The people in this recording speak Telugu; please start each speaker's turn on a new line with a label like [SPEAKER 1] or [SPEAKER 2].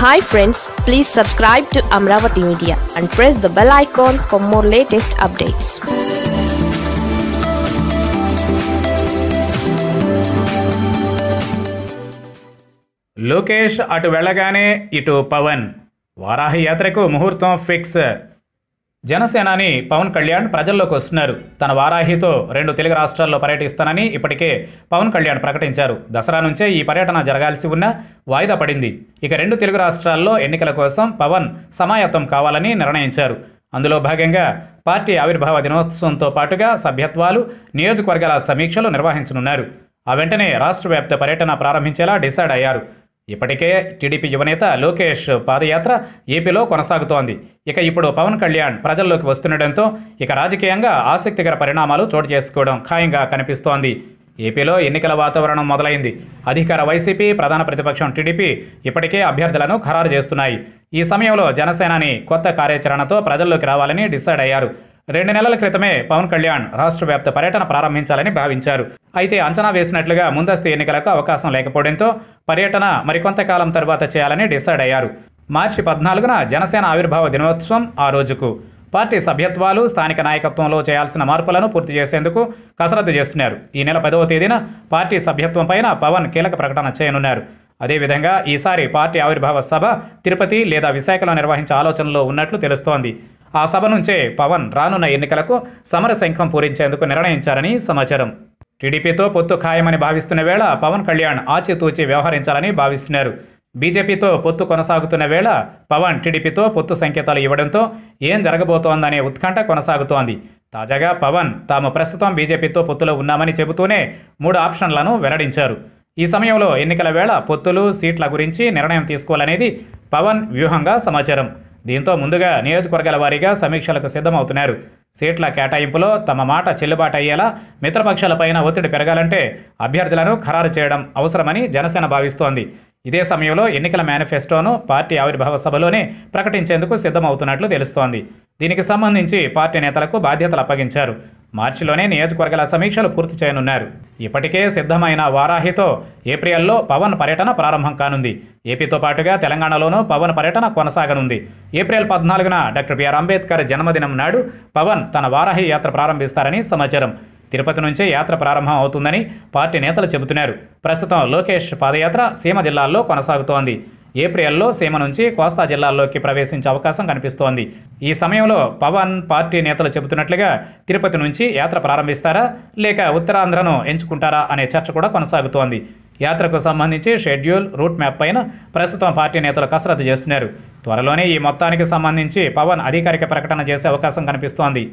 [SPEAKER 1] hi friends please subscribe to Amaravati Media and press the bell icon for more latest updates
[SPEAKER 2] Lokesh అటు వెళ్ళగానే ఇటు పవన్ వారాహి యాత్రకు ముహూర్తం ఫిక్స్ జనసేనాని పవన్ కళ్యాణ్ ప్రజల్లోకి వస్తున్నారు. తన వారాహితో రెండు తెలుగు రాష్ట్రాల్లో పర్యటిస్తానని ఇప్పటికే పవన్ కళ్యాణ్ ప్రకటించారు. దసరా నుంచే ఈ పర్యటన జరగాల్సి ఉన్న వాయిదా పడింది. ఇక రెండు తెలుగు రాష్ట్రాల్లో ఎన్నికల కోసం పవన్ సమాయత్తం కావాలని నిర్ణయించారు. అందులో భాగంగా పార్టీ ఆవిర్భావ దినోత్సవంతో పాటుగా సభ్యత్వాలు నియోజకవర్గాల సమీక్షలు నిర్వహించనున్నారు. ఆ వెంటనే రాష్ట్ర వ్యాప్త పర్యటన ప్రారంభించేలా డిసైడ్ అయ్యారు. ఇప్పటికే టీడీపీ యువనేత లోకేష్ పాదయాత్ర ఏపీలో కొనసాగుతోంది. ఇక ఇప్పుడు పవన్ కళ్యాణ్ ప్రజల్లోకి వస్తుండటంతో ఇక రాజకీయంగా ఆసక్తికర పరిణామాలు చోటు చేసుకోవడం ఖాయంగా కనిపిస్తోంది. ఏపీలో ఎన్నికల వాతావరణం మొదలైంది. అధికార వైసీపీ ప్రధాన ప్రతిపక్షం టీడీపీ ఇప్పటికే అభ్యర్థులను ఖరారు చేస్తున్నాయి. ఈ సమయంలో జనసేనాని కొత్త కార్యాచరణతో ప్రజల్లోకి రావాలని డిసైడ్ అయ్యారు. రెండు నెలల క్రితమే పవన్ కళ్యాణ్ రాష్ట్ర వ్యాప్త పర్యటన ప్రారంభించాలని భావించారు. అయితే అంచనా వేసినట్లుగా ముందస్తు ఎన్నికలకు అవకాశం లేకపోవడంతో పర్యటన మరికొంతకాలం తర్వాత చేయాలని డిసైడ్ అయ్యారు. మార్చి పద్నాలుగున జనసేన ఆవిర్భావ దినోత్సవం ఆ రోజుకు. పార్టీ సభ్యత్వాలు స్థానిక నాయకత్వంలో చేయాల్సిన మార్పులను పూర్తి చేసేందుకు కసరత్తు చేస్తున్నారు. ఈ నెల పదవ తేదీన పార్టీ సభ్యత్వం పైన పవన్ కీలక ప్రకటన చేయనున్నారు. అదేవిధంగా ఈసారి పార్టీ ఆవిర్భావ సభ తిరుపతి లేదా విశాఖలో నిర్వహించే ఆలోచనలో ఉన్నట్లు తెలుస్తోంది. ఆ సభ నుంచే పవన్ రానున్న ఎన్నికలకు సమరశంఖం పూరించేందుకు నిర్ణయించారని సమాచారం. టీడీపీతో పొత్తు ఖాయమని భావిస్తున్న వేళ పవన్ కళ్యాణ్ ఆచితూచి వ్యవహరించాలని భావిస్తున్నారు. బీజేపీతో పొత్తు కొనసాగుతున్న వేళ పవన్ టీడీపీతో పొత్తు సంకేతాలు ఇవ్వడంతో ఏం జరగబోతోందనే ఉత్కంఠ కొనసాగుతోంది. తాజాగా పవన్ తాము ప్రస్తుతం బీజేపీతో పొత్తులో ఉన్నామని చెబుతూనే మూడు ఆప్షన్లను వెల్లడించారు. ఈ సమయంలో ఎన్నికల వేళ పొత్తులు సీట్ల గురించి నిర్ణయం తీసుకోవాలనేది పవన్ వ్యూహంగా సమాచారం. దీంతో ముందుగా నియోజకవర్గాల వారీగా సమీక్షలకు సిద్ధమవుతున్నారు. సీట్ల కేటాయింపులో తమ మాట చెల్లుబాటు అయ్యేలా మిత్రపక్షాలపైన ఒత్తిడి పెరగాలంటే అభ్యర్థులను ఖరారు చేయడం అవసరమని జనసేన భావిస్తోంది. ఇదే సమయంలో ఎన్నికల మేనిఫెస్టోను పార్టీ ఆవిర్భావ సభలోనే ప్రకటించేందుకు సిద్ధమవుతున్నట్లు తెలుస్తోంది. దీనికి సంబంధించి పార్టీ నేతలకు బాధ్యతలు అప్పగించారు. మార్చిలోనే నియోజకవర్గాల సమీక్షలు పూర్తి చేయనున్నారు. ఇప్పటికే సిద్ధమైన వారాహితో ఏప్రిల్లో పవన్ పర్యటన ప్రారంభం కానుంది. ఏపీతో పాటుగా తెలంగాణలోనూ పవన్ పర్యటన కొనసాగనుంది. ఏప్రిల్ పద్నాలుగున డాక్టర్ బిఆర్ అంబేద్కర్ జన్మదినం నాడు పవన్ తన వారాహి యాత్ర ప్రారంభిస్తారని సమాచారం. తిరుపతి నుంచే యాత్ర ప్రారంభం అవుతుందని పార్టీ నేతలు చెబుతున్నారు. ప్రస్తుతం లోకేష్ పాదయాత్ర సీమ జిల్లాల్లో కొనసాగుతోంది. ఏప్రిల్లో సీమ నుంచి కోస్తా జిల్లాల్లోకి ప్రవేశించే అవకాశం కనిపిస్తోంది. ఈ సమయంలో పవన్ పార్టీ నేతలు చెబుతున్నట్లుగా తిరుపతి నుంచి యాత్ర ప్రారంభిస్తారా? లేక ఉత్తరాంధ్రను ఎంచుకుంటారా అనే చర్చ కూడా కొనసాగుతోంది. యాత్రకు సంబంధించి షెడ్యూల్ రూట్ మ్యాప్ పైన ప్రస్తుతం పార్టీ నేతలు కసరత్తు చేస్తున్నారు. త్వరలోనే ఈ మొత్తానికి సంబంధించి పవన్ అధికారిక ప్రకటన చేసే అవకాశం కనిపిస్తోంది.